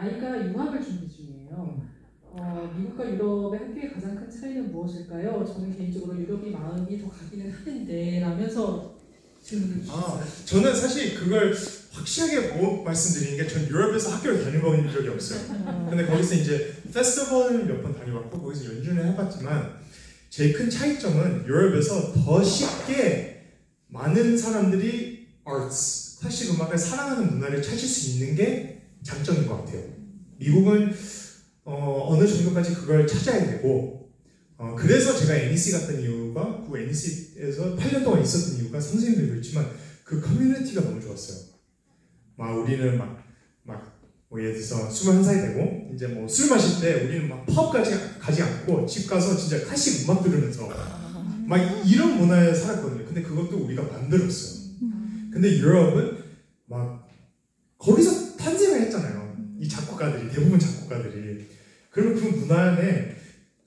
아이가 유학을 준비 중이에요. 어, 미국과 유럽의 학교의 가장 큰 차이는 무엇일까요? 저는 개인적으로 유럽이 마음이 더 가기는 하는데 라면서 질문을 주셨어요. 아, 저는 사실 그걸 확실하게 뭐 말씀드리는 게 전 유럽에서 학교를 다녀본 적이 없어요. 근데 거기서 이제 페스티벌을 몇번 다녀봤고 거기서 연주를 해봤지만 제일 큰 차이점은 유럽에서 더 쉽게 많은 사람들이 arts, 클래식 음악을 사랑하는 문화를 찾을 수 있는 게 장점인 것 같아요. 미국은 어, 느 정도까지 그걸 찾아야 되고 어, 그래서 제가 NEC 갔던 이유가 그 NEC에서 8년 동안 있었던 이유가 선생님들도 있지만 그 커뮤니티가 너무 좋았어요. 막 우리는 막, 막, 뭐 예를 들어서 21살이 되고, 이제 뭐 술 마실 때 우리는 막 펍까지 가지 않고 집 가서 진짜 클래식 음악 들으면서 막 이런 문화에 살았거든요. 근데 그것도 우리가 만들었어요. 근데 유럽은 막 거기서 작곡가들이, 대부분 작곡가들이. 그러면 그 문화 안에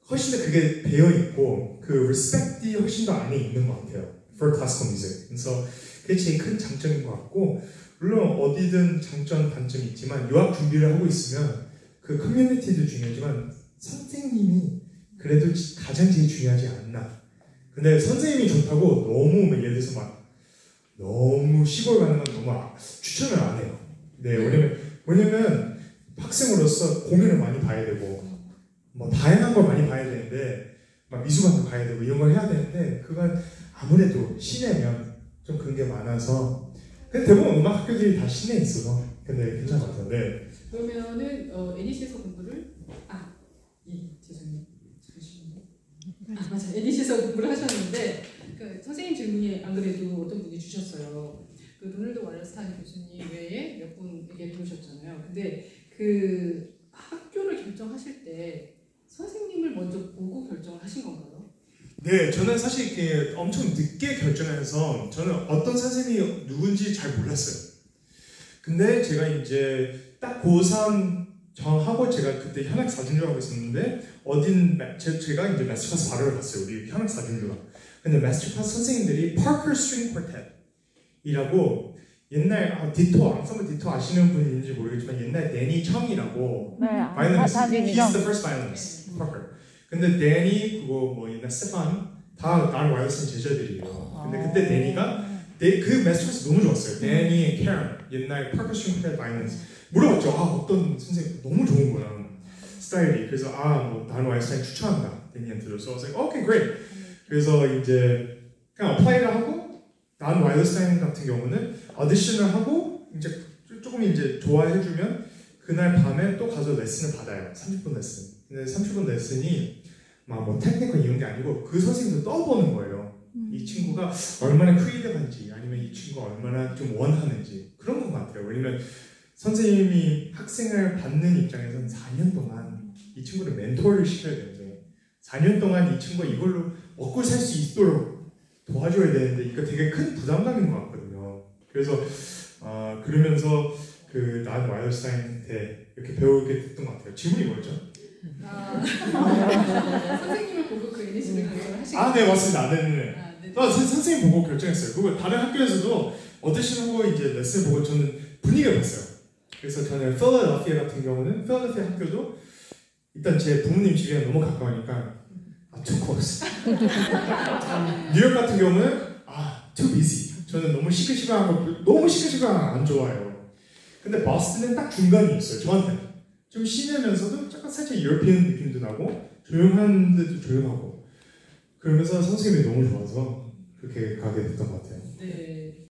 훨씬 더 그게 배어 있고, 그 리스펙이 훨씬 더 안에 있는 것 같아요. For classical music. 그래서 그게 제일 큰 장점인 것 같고, 물론 어디든 장점, 단점이 있지만 유학 준비를 하고 있으면 그 커뮤니티도 중요하지만 선생님이 그래도 가장 제일 중요하지 않나. 근데 선생님이 좋다고 너무 뭐 예를 들어서 막 너무 시골 가는 건 너무 아, 추천을 안 해요. 네, 왜냐면 왜냐면 학생으로서 공연을 많이 봐야 되고 뭐 다양한 걸 많이 봐야 되는데 막 미술관도 가야 되고 이런 걸 해야 되는데 그건 아무래도 시내면 좀 그런 게 많아서 근데 대부분 음악 학교들이 다 시내에 있어서 근데 네. 그러면은 어, NEC에서 공부를 아, 예, 죄송해요. 잠시만요. 아, 맞아. NEC에서 공부를 하셨는데 그 선생님 질문이 안 그래도 어떤 분이 주셨어요. 그 도널드 왈러스타인 교수님 외에 몇 분에게 들으셨잖아요. 근데 그 학교를 결정하실 때 선생님을 먼저 보고 결정을 하신 건가요? 네, 저는 사실 이렇게 엄청 늦게 결정해서 저는 어떤 선생님이 누군지 잘 몰랐어요. 근데 제가 이제 딱 고3 정하고 제가 그때 현악 사진조 하고 있었는데 어딘 제가 이제 마스터 클래스 바로 갔어요. 우리 현악 사진조가. 근데 마스터 클래스 선생님들이 Parker String Quartet이라고 옛날 아, 디토 앙상블 디토 아시는 분인지 모르겠지만 옛날 데니 청이라고 네, 바이올리니스트. 다 he's the first violinist Parker 근데 데니 그거 뭐 옛날 스테판 다난 와이어슨 제자들이에요. 근데 그때 데니가 데, 그 masterclass 너무 좋았어요. 데니 캐런 옛날 String Quartet violinist. 물어봤죠. 아 어떤 선생님 너무 좋은 거야 스타일이. 그래서 아뭐난 와이어슨 추천한다 데니한테 그래서 I was like okay great. 그래서 이제 그냥 apply를 하고 난 와이어스타인 같은 경우는 오디션을 하고 이제 조금 이제 좋아해주면 그날 밤에 또 가서 레슨을 받아요. 30분 레슨. 근데 30분 레슨이 막 뭐 technical 이런 게 아니고 그 선생님도 떠보는 거예요. 이 친구가 얼마나 creative한지 아니면 이 친구가 얼마나 좀 원하는지 그런 것 같아요. 왜냐면 선생님이 학생을 받는 입장에서는 4년 동안 이 친구를 멘토를 시켜야 되는데 4년 동안 이 친구가 이걸로 먹고 살 수 있도록 도와줘야 되는데 이거 되게 큰 부담감인 것 같거든요. 그래서 아 그러면서 그 난 와일러스타인한테 이렇게 배우게 됐던 것 같아요. 질문이 뭐였죠? 아, 선생님을 보고 그 결정을 하신 아네 맞습니다. 아, 네네 네. 아, 네. 아, 선- 선생님 보고 결정했어요. 그거 다른 학교에서도 오디션하고 이제 레슨 보고 저는 분위기를 봤어요. 그래서 저는 필라델피아 같은 경우는 필라델피아 학교도 일단 제 부모님 집이랑 너무 가까우니까 close. 뉴욕 같은 경우는 아, too busy. 저는 너무 시끌시끌한 거 너무 시끌시끌한 거안 좋아해요. 근데 버스트는 딱 중간이었어요. 저한테 좀 시내면서도 약간 살짝 유럽피안 느낌도 나고 조용한데도 조용하고 그러면서 선생님이 너무 좋아서 그렇게 가게 됐던 것 같아요. 네.